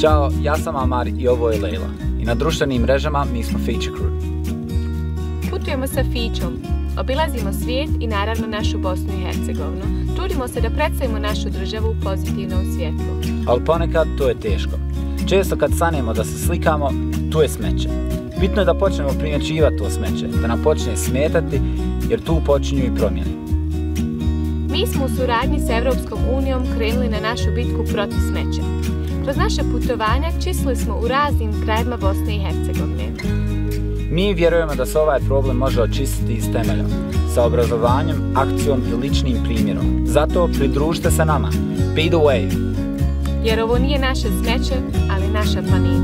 Ćao, ja sam Amar i ovo je Leila. I na društvenim mrežama mi smo Feature Crew. Putujemo sa Fićom, obilazimo svijet i naravno našu Bosnu i Hercegovinu. Trudimo se da predstavimo našu državu u pozitivnom svjetlu. Ali ponekad to je teško. Često kad sanemo da se slikamo, tu je smeće. Bitno je da počnemo primjećivati to smeće, da nam počne smetati, jer tu počinju i promjene. Mi smo u suradnji s Europskom unijom krenuli na našu bitku protiv smeća. Kroz naše putovanja čistili smo u raznim krajima Bosne i Hercegovine. Mi vjerujemo da se ovaj problem može očistiti iz temelja, sa obrazovanjem, akcijom i ličnim primjerom. Zato pridružite se nama. Be the wave. Jer ovo nije naše smeće, ali naša planeta.